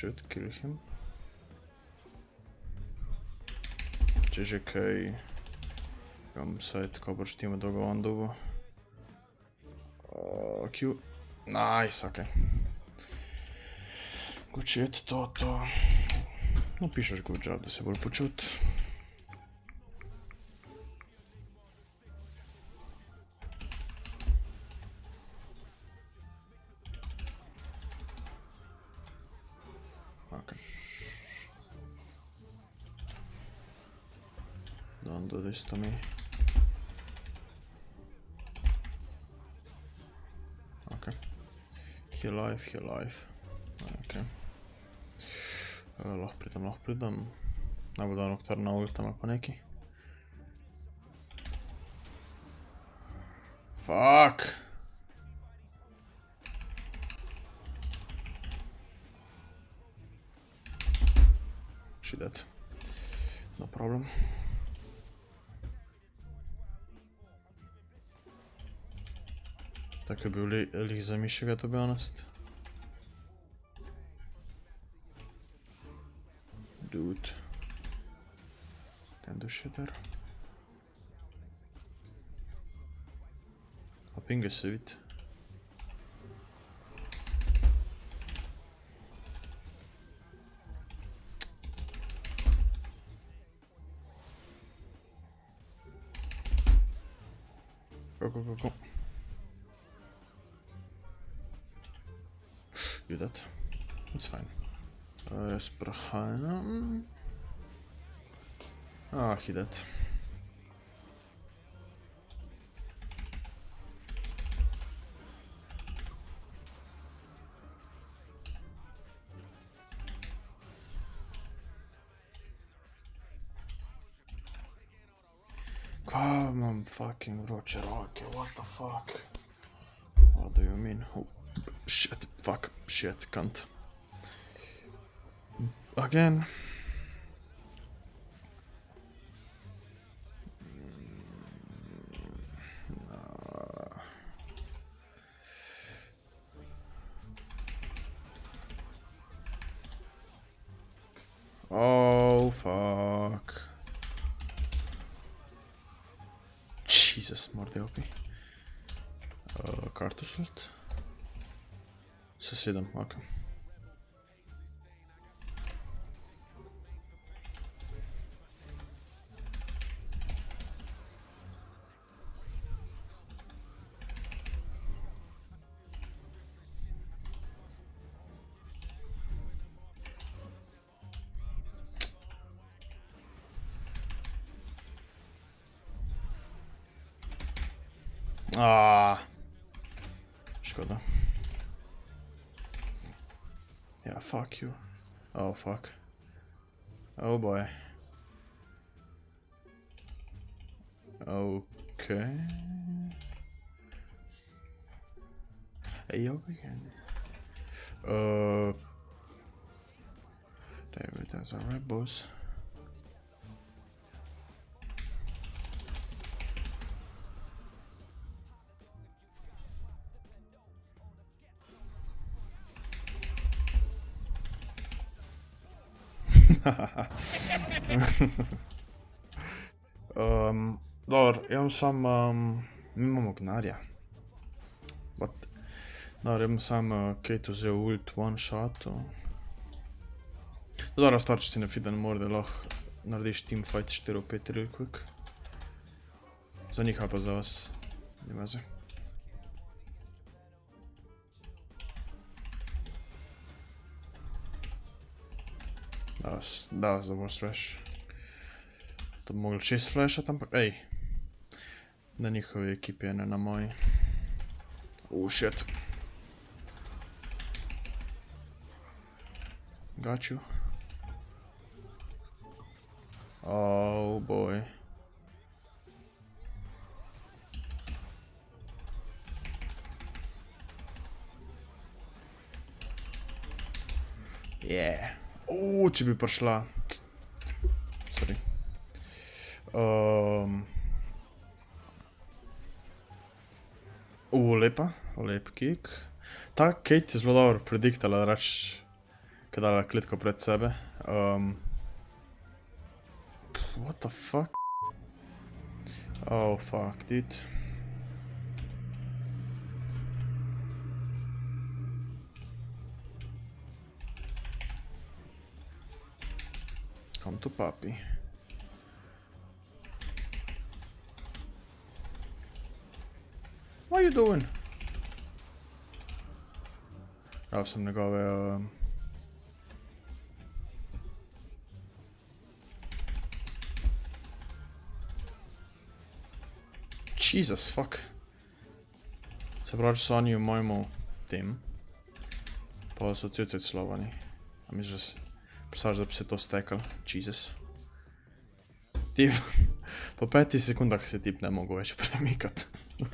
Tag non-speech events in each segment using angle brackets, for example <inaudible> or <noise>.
Should kill him. Če že kaj... Imam side cover štima da ga on dugo. Uh, Q. Nice, okej. Good shit, to, to. Napišeš good job, da se bolj počut. Don't do this to me. Okay. He alive, he alive. Okay. Uh, lahko pridem, lahko pridem. Naj bo da noktarna ultam ali pa neki. Fuck! She dead. No problem. That could be really Elisa Michiga, to be honest. Dude. And the shitter. Hopping a suit. Go, go. Do that. It's fine. Uh, sprahajam. Ah, he dead. Kva imam fucking vroče roke, what the fuck? What do you mean? Oh, shit, fuck, shit, cunt. Again. Oh, fuck. Jesus, morda opi. Uh, kartu соседом, ок. А, -а, -а. шкода. Yeah, fuck you. Oh, fuck. Oh boy. Okay. Hey, over again. Uh. David, that's alright, boss. Um, dobro, imam sam, um, mi imamo gnarja. What? Dobro, imam sam uh, Kate vzel ult one shot. Uh. Dobra stvar, če si na fiden mora, da lahko narediš teamfight 4-5 real quick. Za njih pa za vas, nima veze. Da vas, da vas the boš flash. To mogli čist flashat, ampak ej. Na njihovi ekipi, a ne na moji. Oh shit. Got you. Oh boy. Yeah. O, če bi prišla. Sorry. Um, U, lepa, lep kick. Ta Kate je zelo dobro prediktala, reč, kaj dala klitko pred sebe. Um, what the fuck? Oh, fuck, dude. Come to papi. What are you doing? Dal sem njegove... Um... Jesus, fuck. Se pravi, so oni v mojemu tem. Pa so cel slovani. A mi že... Predstavljaš, da bi se to stekal? Jesus. Tip... <laughs> Po petih sekundah se tip ne mogo več premikati. <laughs>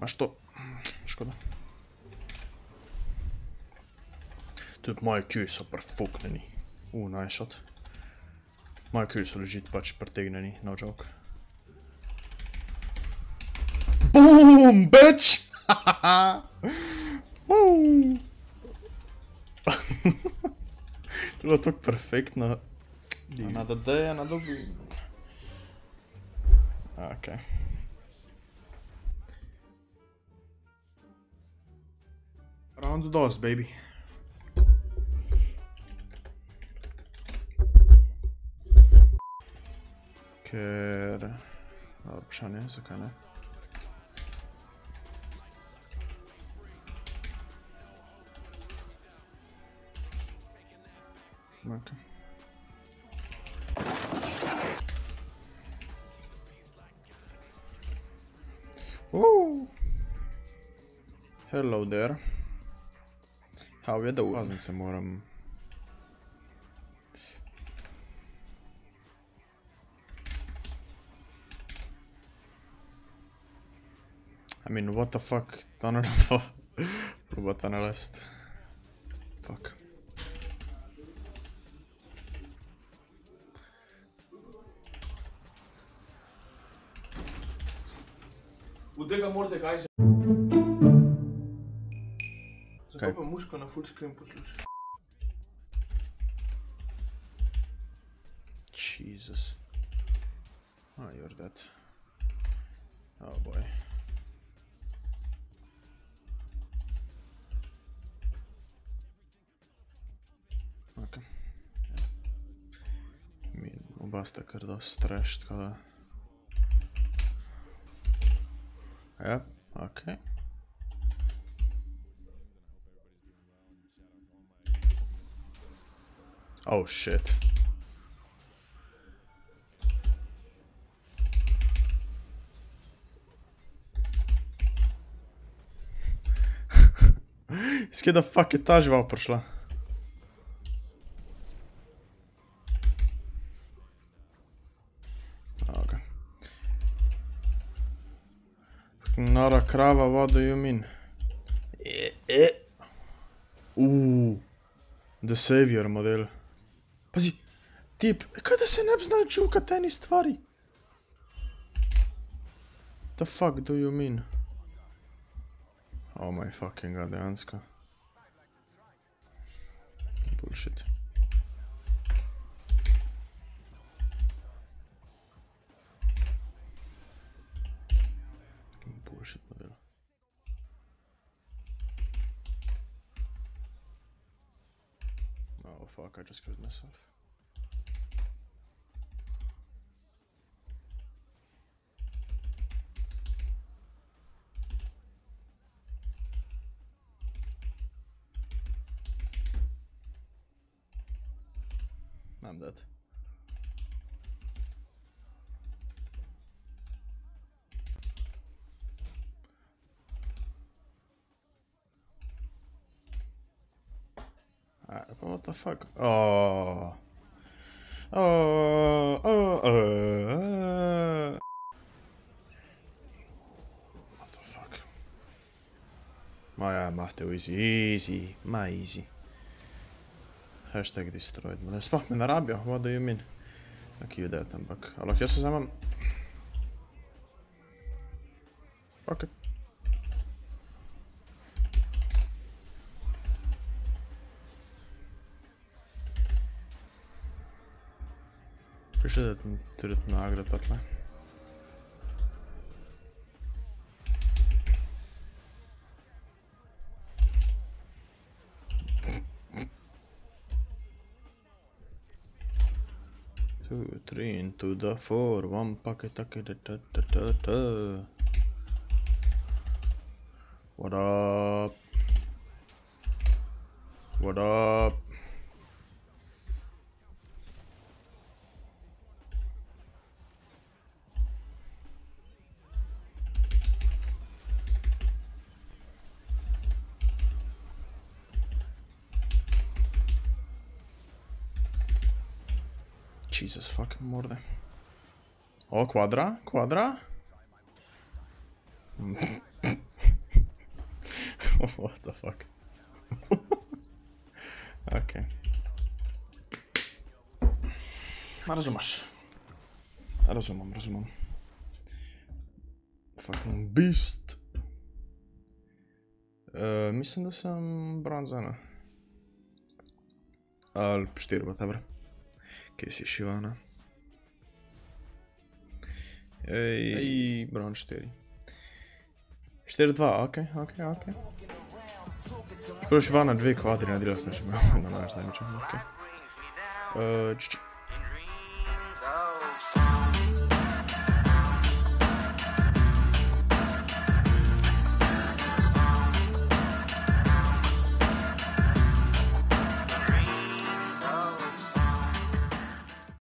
Maš to? Škoda. Tudi moje Q so prefuknjeni. U, nice shot. Moje Q so legit pač pretegnjeni, no joke. BOOM, bitch! <laughs> <laughs> To je bilo tako perfektno. Another day, another win. Okay. Round the DOS, baby. Ker... Dobro, vprašanje, zakaj ne? Okay. Ooh. Hello there. How je doing? Pazen se moram... I mean, what the fuck? Tunnel Proba <laughs> tunnelist. Fuck. Tega morate kaj že. Kaj? Zakaj pa muško na full screen posluša? Jesus. Oh, you're dead. Oh boy. Okay. Mi oba sta kar dosti trash, tako da... Yep, okay. Oh shit. <laughs> Skje da fuck je ta žival prišla? Nora krava, what do you mean? E, e. Uuu. The Savior model. Pazi, tip, kaj da se ne bi znal čukat eni stvari? The fuck do you mean? Oh my fucking god, dejansko. Bullshit fuck, I just killed myself. I'm dead. the fuck? Oh. Oh. Oh. oh. What the fuck? My uh, master is easy. My easy. Hashtag destroyed. Ma ne spah me narabio. What do you mean? Aki ide ten back. Ali htio sam za mam. Okay. Two, three into the four, one pocket, okay, da, da, da, da, da. What up? What up? Jesus fuck, mordę. O, kwadra? Kwadra? <laughs> What the fuck? <laughs> Okej. Okay. Rozumasz. Rozumiem, rozumiem. Fucking beast. E, uh, mislim da sam bronzana. No. Ali, štir, whatever. Che si Shivana. Ej, Ej. Bron 4. 4-2, okej, okay, okej, okay, okej. Okay. Shivana dvije kvadri nadrila sam još na naš najmoćan, okej. Okay. E,